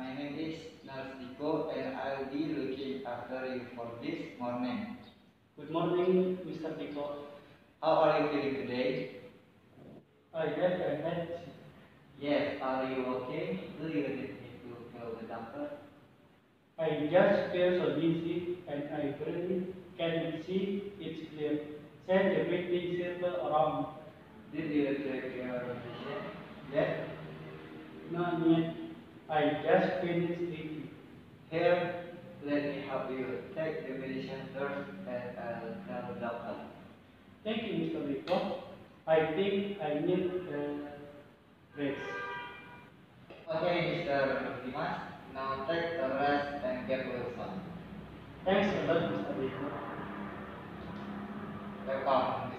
My name is Nurse Diko and I'll be looking after you for this morning. Good morning, Mr. Diko. How are you feeling today? Oh, yes, I'm fine. Yes, are you okay? Do you need me to call the doctor? I just feel so dizzy and I barely can see it clear. Send the meeting circle around. Did you take your medication? Yes. Not yet. I just finished eating. Here, let me help you. Take the medicine first and I'll tell the doctor. Thank you, Mr. Diko. I think I need a rest. Okay, Mr. Dimas. Now take a rest and get well soon. Thanks a lot, Mr. Diko. Welcome,